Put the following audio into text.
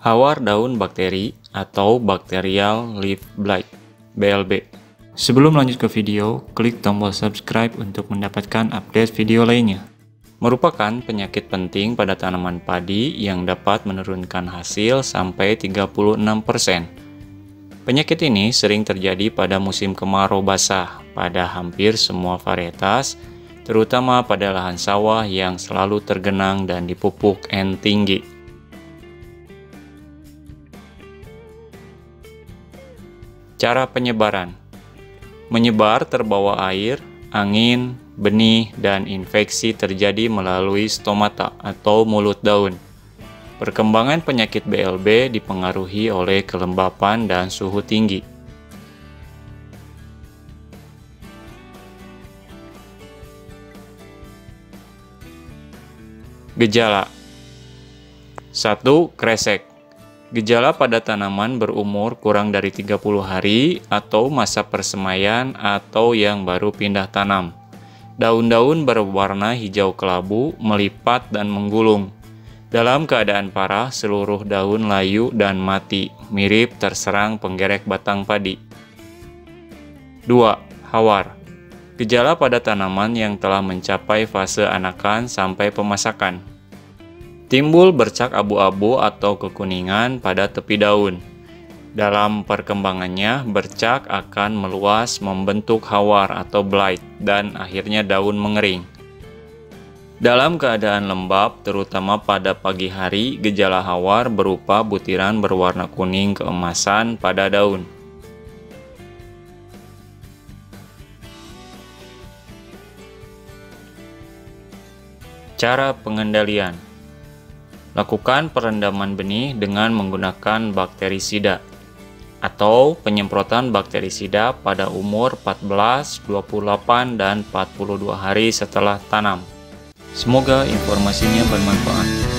Hawar daun bakteri atau Bacterial Leaf Blight BLB. Sebelum lanjut ke video, klik tombol subscribe untuk mendapatkan update video lainnya. Merupakan penyakit penting pada tanaman padi yang dapat menurunkan hasil sampai 36%. Penyakit ini sering terjadi pada musim kemarau basah pada hampir semua varietas, terutama pada lahan sawah yang selalu tergenang dan dipupuk N tinggi. Cara penyebaran Menyebar terbawa air, angin, benih, dan infeksi terjadi melalui stomata atau mulut daun. Perkembangan penyakit BLB dipengaruhi oleh kelembapan dan suhu tinggi. Gejala 1. Kresek Gejala pada tanaman berumur kurang dari 30 hari atau masa persemaian atau yang baru pindah tanam. Daun-daun berwarna hijau kelabu, melipat dan menggulung. Dalam keadaan parah, seluruh daun layu dan mati, mirip terserang penggerek batang padi. 2. Hawar Gejala pada tanaman yang telah mencapai fase anakan sampai pemasakan. Timbul bercak abu-abu atau kekuningan pada tepi daun. Dalam perkembangannya, bercak akan meluas membentuk hawar atau blight dan akhirnya daun mengering. Dalam keadaan lembab, terutama pada pagi hari, gejala hawar berupa butiran berwarna kuning keemasan pada daun. Cara pengendalian Lakukan perendaman benih dengan menggunakan bakterisida atau penyemprotan bakterisida pada umur 14, 28, dan 42 hari setelah tanam. Semoga informasinya bermanfaat.